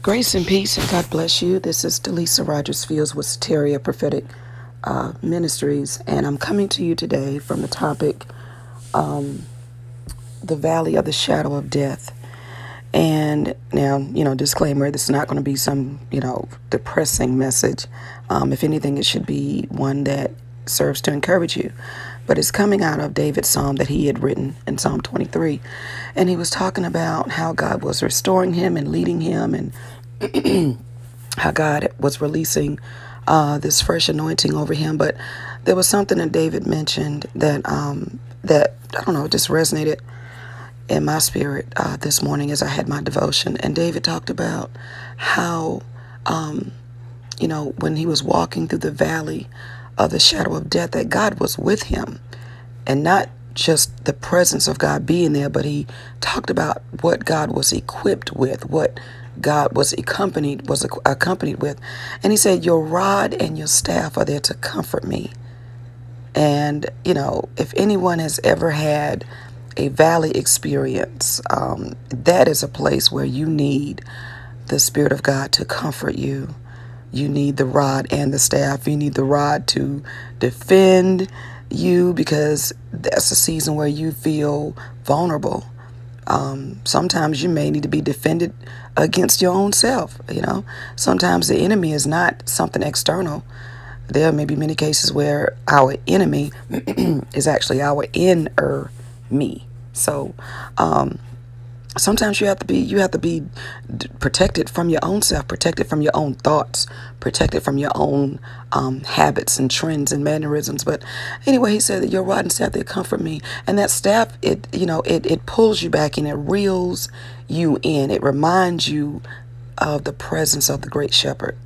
Grace and peace, and God bless you. This is Delisa Rogers Fields with Soteria Prophetic uh, Ministries, and I'm coming to you today from the topic um, The Valley of the Shadow of Death. And now, you know, disclaimer this is not going to be some, you know, depressing message. Um, if anything, it should be one that serves to encourage you. But it's coming out of David's psalm that he had written in Psalm 23. And he was talking about how God was restoring him and leading him and how God was releasing uh, this fresh anointing over him. But there was something that David mentioned that um, that I don't know just resonated in my spirit uh, this morning as I had my devotion. And David talked about how um, you know when he was walking through the valley of the shadow of death that God was with him, and not just the presence of God being there, but he talked about what God was equipped with, what God was accompanied was accompanied with. And he said, "Your rod and your staff are there to comfort me." And you know, if anyone has ever had a valley experience, um, that is a place where you need the Spirit of God to comfort you. You need the rod and the staff. You need the rod to defend you because that's a season where you feel vulnerable. Um, sometimes you may need to be defended against your own self. You know, sometimes the enemy is not something external. There may be many cases where our enemy is actually our inner me. So, um, sometimes you have to be you have to be protected from your own self protected from your own thoughts protected from your own um, habits and trends and mannerisms. But anyway he said that your rod and staff they comfort me. And that staff it you know it, it pulls you back and it reels you in. It reminds you of the presence of the great shepherd.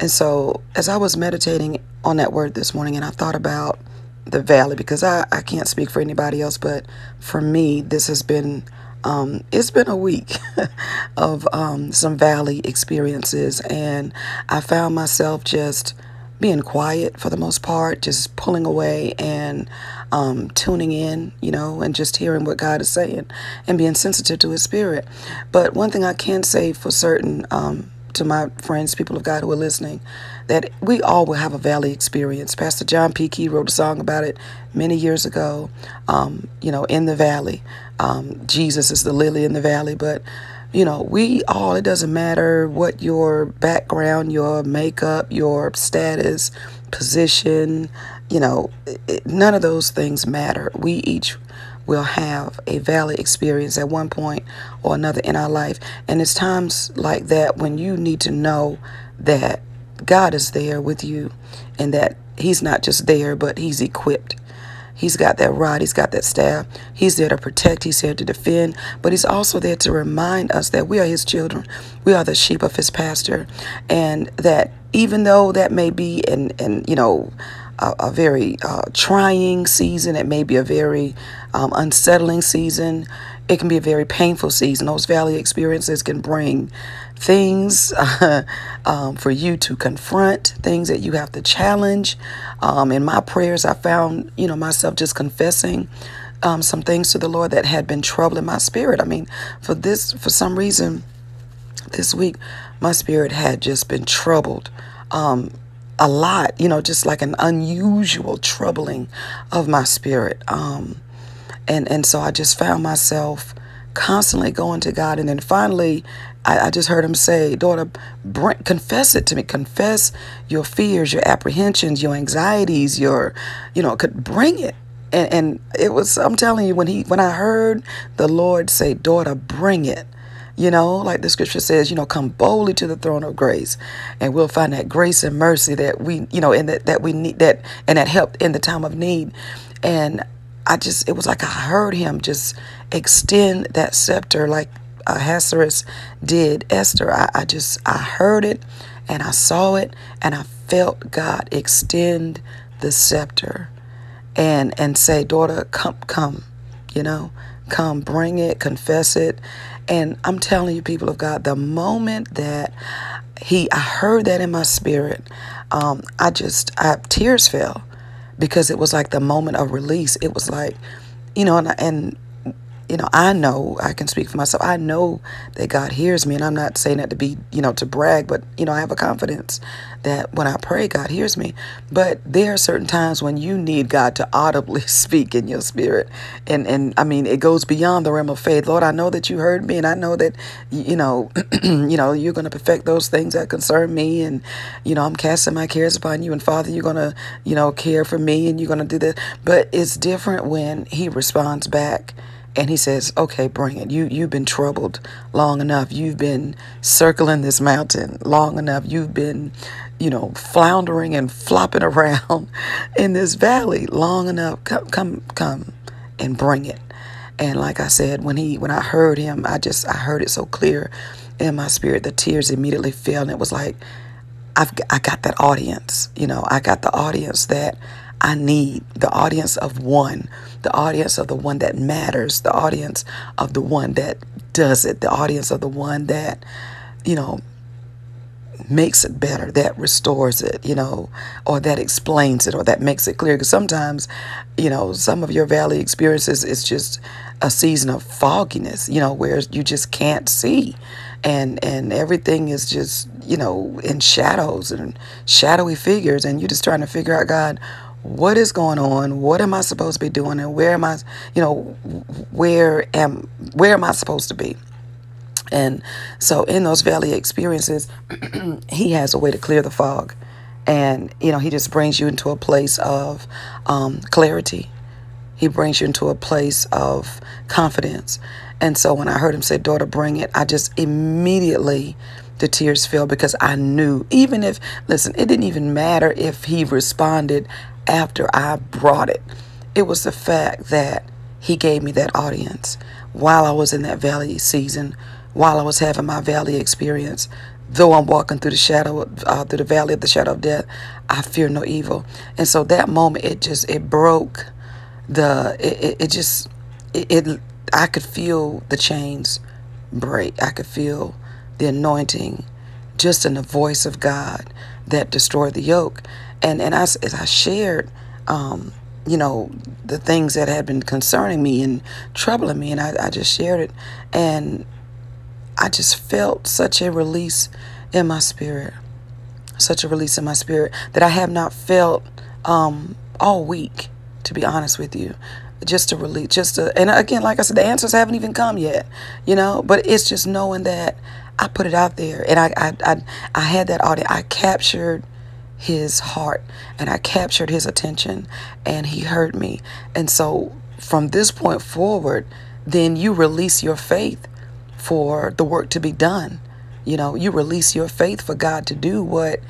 And so as i was meditating on that word this morning and i thought about the valley because I, I can't speak for anybody else but for me this has been um, it's been a week of um, some valley experiences, and I found myself just being quiet for the most part, just pulling away and um, tuning in, you know, and just hearing what God is saying and being sensitive to His Spirit. But one thing I can say for certain um, to my friends, people of God who are listening, that we all will have a valley experience. Pastor John P. Kee wrote a song about it many years ago, um, you know, in the valley. Um, Jesus is the lily in the valley, but you know, we all, it doesn't matter what your background, your makeup, your status, position, you know, it, none of those things matter. We each will have a valley experience at one point or another in our life. And it's times like that when you need to know that God is there with you and that He's not just there, but He's equipped. He's got that rod, he's got that staff. He's there to protect, he's there to defend, but he's also there to remind us that we are his children. We are the sheep of his pasture. And that even though that may be an, and you know, a, a very uh, trying season, it may be a very um, unsettling season, it can be a very painful season. Those valley experiences can bring things uh, um, for you to confront, things that you have to challenge. Um, in my prayers, I found, you know, myself just confessing um, some things to the Lord that had been troubling my spirit. I mean, for this, for some reason, this week, my spirit had just been troubled. Um, a lot, you know, just like an unusual troubling of my spirit. Um, and and so I just found myself constantly going to God, and then finally, I, I just heard Him say, "Daughter, confess it to me. Confess your fears, your apprehensions, your anxieties, your, you know, could bring it." And, and it was I'm telling you when he when I heard the Lord say, "Daughter, bring it." You know, like the scripture says, you know, come boldly to the throne of grace, and we'll find that grace and mercy that we, you know, and that, that we need that and that help in the time of need. And I just, it was like I heard him just extend that scepter like Ahasuerus did Esther. I, I just, I heard it and I saw it and I felt God extend the scepter and and say, daughter, come, come, you know, come, bring it, confess it. And I'm telling you, people of God, the moment that he, I heard that in my spirit, um, I just, I, tears fell because it was like the moment of release. It was like, you know, and, and you know, I know I can speak for myself. I know that God hears me, and I'm not saying that to be, you know, to brag, but you know, I have a confidence that when I pray, God hears me. But there are certain times when you need God to audibly speak in your spirit, and and I mean, it goes beyond the realm of faith. Lord, I know that you heard me, and I know that you know, you know, you're going to perfect those things that concern me, and you know, I'm casting my cares upon you, and Father, you're going to, you know, care for me, and you're going to do this. But it's different when He responds back and he says, "Okay, bring it. You you've been troubled long enough. You've been circling this mountain long enough. You've been, you know, floundering and flopping around in this valley long enough. Come come come and bring it." And like I said, when he when I heard him, I just I heard it so clear in my spirit. The tears immediately fell, and it was like I've I got that audience. You know, I got the audience that I need. The audience of one, the audience of the one that matters, the audience of the one that does it, the audience of the one that, you know, makes it better, that restores it, you know, or that explains it, or that makes it clear. Because sometimes, you know, some of your valley experiences is just a season of fogginess, you know, where you just can't see, and and everything is just you know in shadows and shadowy figures, and you're just trying to figure out God what is going on? What am i supposed to be doing? And where am i you know where am where am i supposed to be? And so in those valley experiences he has a way to clear the fog. And you know he just brings you into a place of um, clarity. He brings you into a place of confidence. And so when i heard him say daughter bring it i just immediately the tears fell because i knew even if listen it didn't even matter if he responded after I brought it. It was the fact that he gave me that audience while I was in that valley season, while I was having my valley experience. Though I'm walking through the shadow, uh, through the valley of the shadow of death, I fear no evil. And so that moment, it just it broke the it, it, it just it, it I could feel the chains break. I could feel the anointing just in the voice of God that destroyed the yoke and and as, as I shared, um, you know, the things that had been concerning me and troubling me, and I, I just shared it, and I just felt such a release in my spirit, such a release in my spirit that I have not felt um, all week, to be honest with you. Just to release, just to, and again, like I said, the answers haven't even come yet, you know, but it's just knowing that I put it out there and I, I, I, I had that audio, I captured his heart and I captured his attention and he heard me. And so from this point forward, then you release your faith for the work to be done. You know, you release your faith for God to do what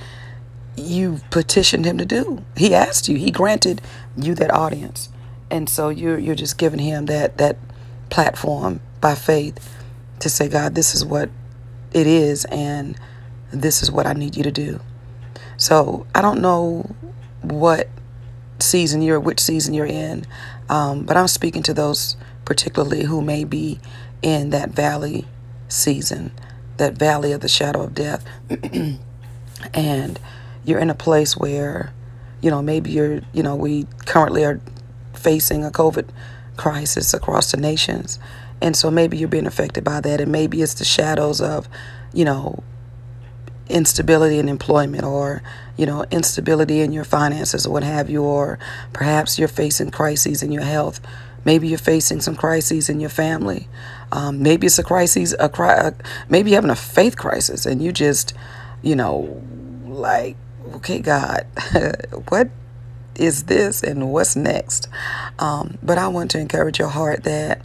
you petitioned him to do. He asked you, he granted you that audience. And so you're you're just giving him that that platform by faith to say, God, this is what it is and this is what I need you to do. So I don't know what season you're, which season you're in, um, but I'm speaking to those particularly who may be in that valley season, that valley of the shadow of death, and you're in a place where, you know, maybe you're, you know, we currently are facing a COVID crisis across the nations. And so maybe you're being affected by that. And maybe it's the shadows of, you know, instability in employment or you know instability in your finances or what have you or perhaps you're facing crises in your health. Maybe you're facing some crises in your family. Um, maybe it's a crisis a cri- maybe you're having a faith crisis and you just you know like okay god what is this and what's next? Um, but i want to encourage your heart that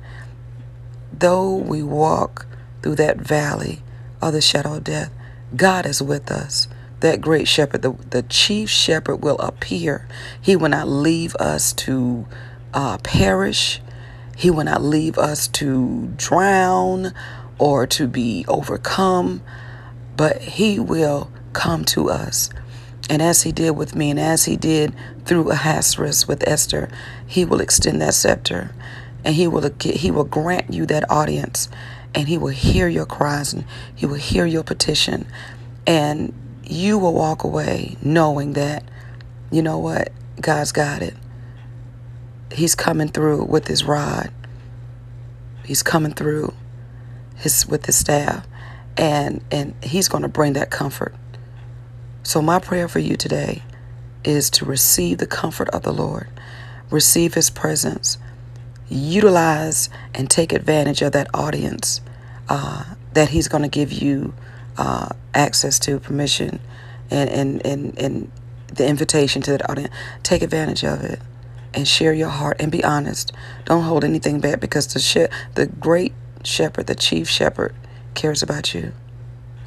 though we walk through that valley of the shadow of death God is with us. That great shepherd, the, the chief shepherd will appear. He will not leave us to uh, perish. He will not leave us to drown or to be overcome, but He will come to us. And as He did with me, and as He did through Ahasuerus with Esther, He will extend that scepter, and He will He will grant you that audience and he will hear your cries and he will hear your petition and you will walk away knowing that you know what god's got it he's coming through with his rod He's coming through his with his staff and and he's going to bring that comfort. So my prayer for you today is to receive the comfort of the Lord. Receive his presence. Utilize and take advantage of that audience uh, that he's going to give you uh, access to, permission, and, and, and, and the invitation to that audience. Take advantage of it and share your heart and be honest. Don't hold anything back because the she- the great shepherd, the chief shepherd, cares about you.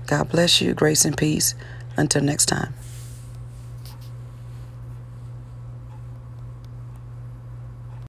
God bless you. Grace and peace. Until next time.